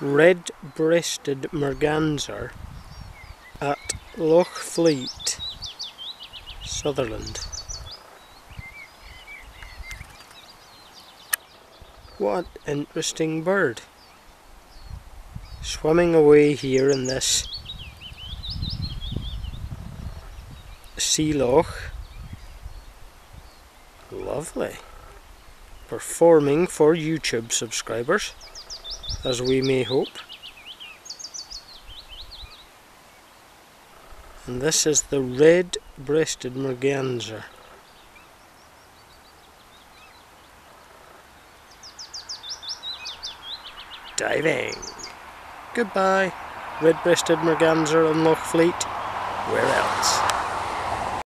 red-breasted merganser at Loch Fleet, Sutherland. What interesting bird. Swimming away here in this sea loch. Lovely. Performing for YouTube subscribers, as we may hope. And this is the red-breasted merganser. Diving. Goodbye, red-breasted merganser on Loch Fleet. Where else?